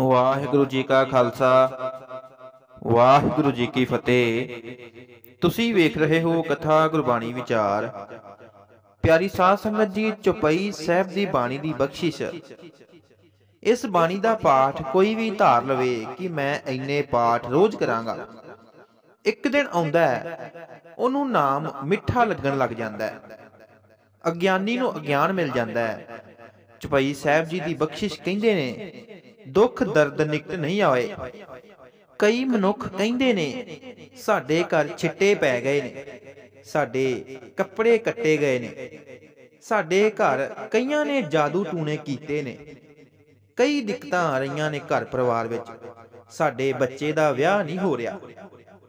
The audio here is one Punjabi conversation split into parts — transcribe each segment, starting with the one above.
ਵਾਹਿਗੁਰੂ ਜੀ ਕਾ ਖਾਲਸਾ, ਵਾਹਿਗੁਰੂ ਜੀ ਕੀ ਫਤਿਹ। ਤੁਸੀਂ ਵੇਖ ਰਹੇ ਹੋ ਕਥਾ ਗੁਰਬਾਣੀ ਵਿਚਾਰ। ਪਿਆਰੀ ਸਾਧ ਸੰਗਤ ਜੀ ਚੁਪਈ ਸਾਹਿਬ ਦੀ ਬਾਣੀ ਦੀ ਬਖਸ਼ਿਸ਼। ਇਸ ਬਾਣੀ ਦਾ ਪਾਠ ਕੋਈ ਵੀ ਧਾਰ ਲਵੇ ਕਿ ਮੈਂ ਇੰਨੇ ਪਾਠ ਰੋਜ਼ ਕਰਾਂਗਾ। ਇੱਕ ਦਿਨ ਆਉਂਦਾ ਹੈ, ਉਹਨੂੰ ਨਾਮ ਮਿੱਠਾ ਲੱਗਣ ਲੱਗ ਜਾਂਦਾ ਹੈ। ਅਗਿਆਨੀ ਨੂੰ ਅਗਿਆਨ ਮਿਲ ਜਾਂਦਾ ਹੈ। ਚੁਪਈ ਸਾਹਿਬ ਜੀ ਦੀ ਬਖਸ਼ਿਸ਼ ਕਹਿੰਦੇ ਨੇ ਦੁੱਖ ਦਰਦ ਨਿਕਟ ਨਹੀਂ ਆਏ। ਕਈ ਮਨੁੱਖ ਕਹਿੰਦੇ ਨੇ, ਸਾਡੇ ਘਰ ਛਿੱਟੇ ਪੈ ਗਏ ਨੇ, ਸਾਡੇ ਕੱਪੜੇ ਕੱਟੇ ਗਏ ਨੇ, ਸਾਡੇ ਘਰ ਕਈਆਂ ਨੇ ਜਾਦੂ ਟੂਣੇ ਕੀਤੇ ਨੇ, ਕਈ ਦਿੱਕਤਾਂ ਆ ਰਹੀਆਂ ਨੇ ਘਰ ਪਰਿਵਾਰ ਵਿੱਚ, ਸਾਡੇ ਬੱਚੇ ਦਾ ਵਿਆਹ ਨਹੀਂ ਹੋ ਰਿਹਾ,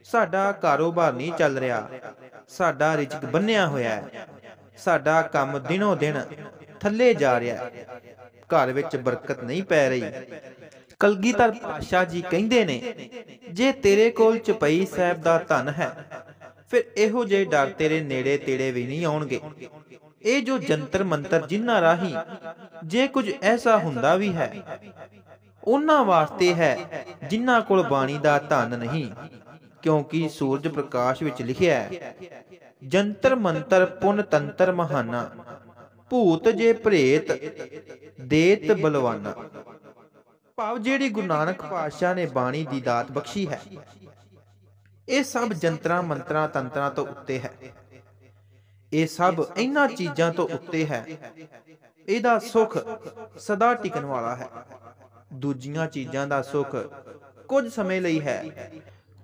ਸਾਡਾ ਕਾਰੋਬਾਰ ਨਹੀਂ ਚੱਲ ਰਿਹਾ, ਸਾਡਾ ਰਿਜ਼ਕ ਬੰਨਿਆ ਹੋਇਆ ਹੈ, ਸਾਡਾ ਕੰਮ ਦਿਨੋ ਦਿਨ ਥੱਲੇ ਜਾ ਰਿਹਾ ਹੈ। ਘਰ ਵਿੱਚ ਬਰਕਤ ਨਹੀਂ ਪੈ ਰਹੀ। ਕਲਗੀਧਰ ਪਾਸ਼ਾ ਜੀ ਕਹਿੰਦੇ ਨੇ, ਜੇ ਤੇਰੇ ਕੋਲ ਚਪਈ ਸਾਹਿਬ ਦਾ ਧਨ ਹੈ, ਫਿਰ ਇਹੋ ਜਿਹੇ ਡਰ ਤੇਰੇ ਨੇੜੇ ਤੇੜੇ ਵੀ ਨਹੀਂ ਆਉਣਗੇ। ਇਹ ਜੋ ਜੰਤਰ ਮੰਤਰ ਜਿਨ੍ਹਾਂ ਰਾਹੀਂ ਜੇ ਕੁਝ ਐਸਾ ਹੁੰਦਾ ਵੀ ਹੈ, ਉਹਨਾਂ ਵਾਸਤੇ ਹੈ ਜਿਨ੍ਹਾਂ ਕੋਲ ਬਾਣੀ ਦਾ ਧਨ ਨਹੀਂ, ਕਿਉਂਕਿ ਸੂਰਜ ਪ੍ਰਕਾਸ਼ ਵਿੱਚ ਲਿਖਿਆ ਹੈ, ਜੰਤਰ ਮੰਤਰ ਪੁੰਨ ਤੰਤਰ ਮਹਾਨਾ। ਭੂਤ ਜੇ ਪ੍ਰੇਤ ਦੇਤ ਬਲਵਾਨਾ। ਭਾਵ ਜਿਹੜੀ ਗੁਰੂ ਨਾਨਕ ਪਾਤਸ਼ਾਹ ਨੇ ਬਾਣੀ ਦੀ ਦਾਤ ਬਖਸ਼ੀ ਹੈ, ਇਹ ਸਭ ਜੰਤਰਾਂ, ਮੰਤਰਾਂ, ਤੰਤਰਾਂ ਤੋਂ ਉੱਤੇ ਹੈ। ਇਹ ਸਭ ਇਹਨਾਂ ਚੀਜ਼ਾਂ ਤੋਂ ਉੱਤੇ ਹੈ। ਇਹਦਾ ਸੁਖ ਸਦਾ ਟਿਕਣ ਵਾਲਾ ਹੈ। ਦੂਜੀਆਂ ਚੀਜ਼ਾਂ ਦਾ ਸੁਖ ਕੁਝ ਸਮੇਂ ਲਈ ਹੈ।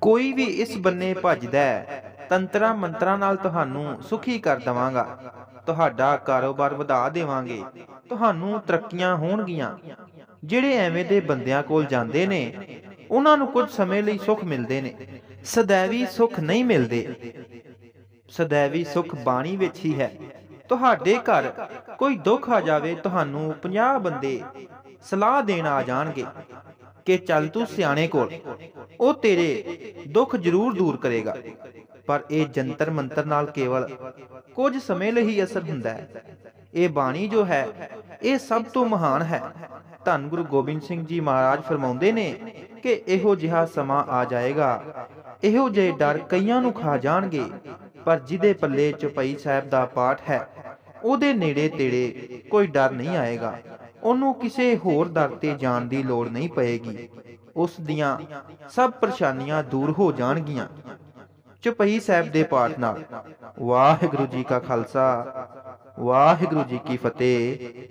ਕੋਈ ਵੀ ਇਸ ਬੰਨੇ ਭੱਜਦਾ ਤੰਤਰਾਂ, ਮੰਤਰਾਂ ਨਾਲ ਤੁਹਾਨੂੰ ਸੁਖੀ ਕਰ ਦਵਾਂਗਾ। ਤੁਹਾਡਾ ਕਾਰੋਬਾਰ ਵਧਾ ਦੇਵਾਂਗੇ। ਤੁਹਾਨੂੰ ਤਰੱਕੀਆਂ ਹੋਣਗੀਆਂ। ਜਿਹੜੇ ਐਵੇਂ ਦੇ ਬੰਦਿਆਂ ਕੋਲ ਜਾਂਦੇ ਨੇ, ਉਹਨਾਂ ਨੂੰ ਕੁਝ ਸਮੇਂ ਲਈ ਸੁੱਖ ਮਿਲਦੇ ਨੇ। ਸदैਵੀ ਸੁੱਖ ਨਹੀਂ ਮਿਲਦੇ। ਸदैਵੀ ਸੁੱਖ ਬਾਣੀ ਵਿੱਚ ਹੀ ਹੈ। ਤੁਹਾਡੇ ਘਰ ਕੋਈ ਦੁੱਖ ਆ ਜਾਵੇ, ਤੁਹਾਨੂੰ 50 ਬੰਦੇ ਸਲਾਹ ਦੇਣ ਆ ਜਾਣਗੇ ਕਿ ਚੱਲ ਤੂੰ ਸਿਆਣੇ ਕੋਲ, ਉਹ ਤੇਰੇ ਦੁੱਖ ਜ਼ਰੂਰ ਦੂਰ ਕਰੇਗਾ। ਪਰ ਇਹ ਜੰਤਰ ਮੰਤਰ ਨਾਲ ਕੇਵਲ ਕੁਝ ਸਮੇਂ ਲਈ ਅਸਰ ਹੁੰਦਾ ਹੈ। ਇਹ ਬਾਣੀ ਜੋ ਹੈ, ਇਹ ਸਭ ਤੋਂ ਮਹਾਨ ਹੈ। ਧੰਨ ਗੁਰੂ ਗੋਬਿੰਦ ਸਿੰਘ ਜੀ ਮਹਾਰਾਜ ਫਰਮਾਉਂਦੇ ਨੇ ਕਿ ਇਹੋ ਜਿਹਾ ਸਮਾਂ ਆ ਜਾਏਗਾ। ਇਹੋ ਜਿਹੇ ਡਰ ਕਈਆਂ ਨੂੰ ਖਾ ਜਾਣਗੇ, ਪਰ ਜਿਹਦੇ ਪੱਲੇ ਚੁਪਈ ਸਾਹਿਬ ਦਾ ਪਾਠ ਹੈ, ਉਹਦੇ ਨੇੜੇ ਤੇੜੇ ਕੋਈ ਡਰ ਨਹੀਂ ਆਏਗਾ। ਉਹਨੂੰ ਕਿਸੇ ਹੋਰ ਦਰ ਤੇ ਜਾਣ ਦੀ ਲੋੜ ਨਹੀਂ ਪਏਗੀ। ਉਸ ਦੀਆਂ ਸਭ ਪਰੇਸ਼ਾਨੀਆਂ ਦੂਰ ਹੋ ਜਾਣਗੀਆਂ। ਚੁਪਈ ਸਾਹਿਬ ਦੇ ਪਾਠ ਨਾਲ। ਵਾਹਿਗੁਰੂ ਜੀ ਕਾ ਖਾਲਸਾ ਵਾਹਿਗੁਰੂ ਜੀ ਕੀ ਫਤਿਹ।